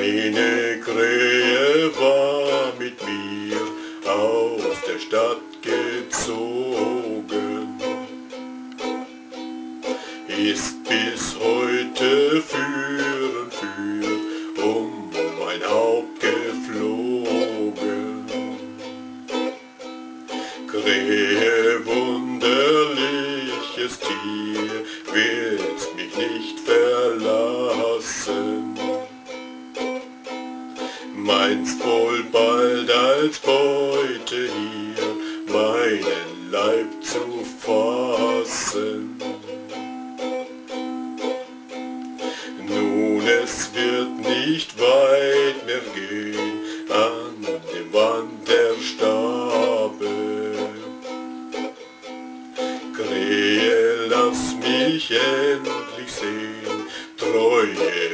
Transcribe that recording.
Eine Krähe war mit mir aus der Stadt gezogen, ist bis heute für und für um mein Haupt geflogen. Krähe, wunderliches Tier, Meinst wohl bald als Beute hier meinen Leib zu fassen. Nun, es wird nicht weit mehr gehen an dem Wand der Stabe. Krähe, lass mich endlich sehen, treue